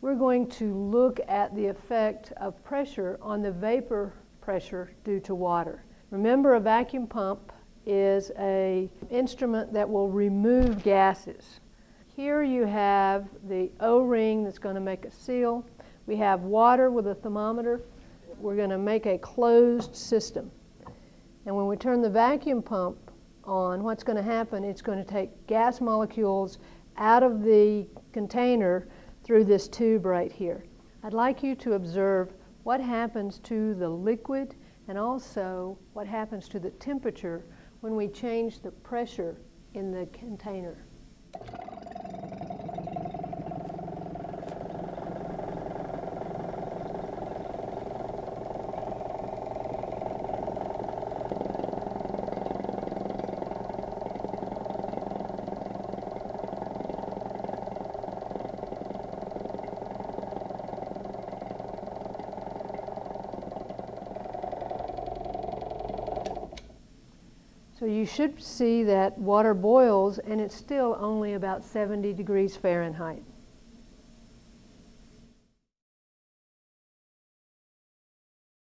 we're going to look at the effect of pressure on the vapor pressure due to water. Remember a vacuum pump is a instrument that will remove gases. Here you have the O-ring that's going to make a seal. We have water with a thermometer. We're going to make a closed system. And when we turn the vacuum pump on, what's going to happen, it's going to take gas molecules out of the container through this tube right here. I'd like you to observe what happens to the liquid and also what happens to the temperature when we change the pressure in the container. So you should see that water boils and it's still only about 70 degrees Fahrenheit.